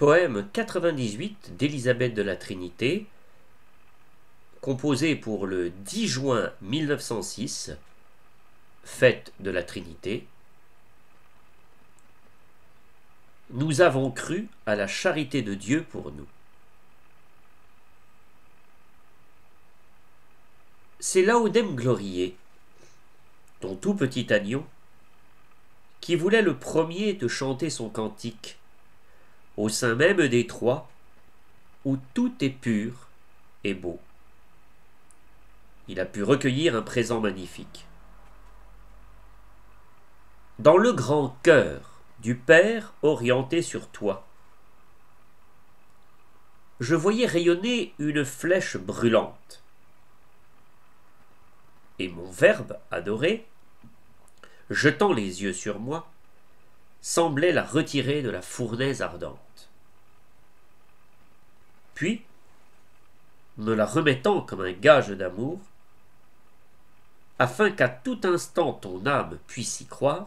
Poème 98 d'Élisabeth de la Trinité, composé pour le 10 juin 1906, fête de la Trinité. Nous avons cru à la charité de Dieu pour nous. C'est Laodem Glorier, ton tout petit agneau, qui voulait le premier te chanter son cantique, au sein même des trois, où tout est pur et beau. Il a pu recueillir un présent magnifique. Dans le grand cœur du Père orienté sur toi, je voyais rayonner une flèche brûlante et mon Verbe adoré, jetant les yeux sur moi, semblait la retirer de la fournaise ardente. Puis, me la remettant comme un gage d'amour, afin qu'à tout instant ton âme puisse y croire,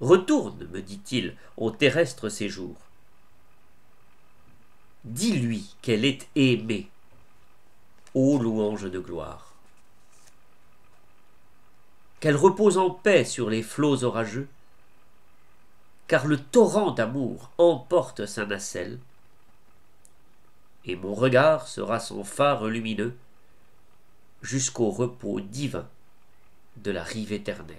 Retourne, me dit-il, au terrestre séjour. Dis-lui qu'elle est aimée, ô louange de gloire. Qu'elle repose en paix sur les flots orageux, car le torrent d'amour emporte sa nacelle, et mon regard sera son phare lumineux jusqu'au repos divin de la rive éternelle.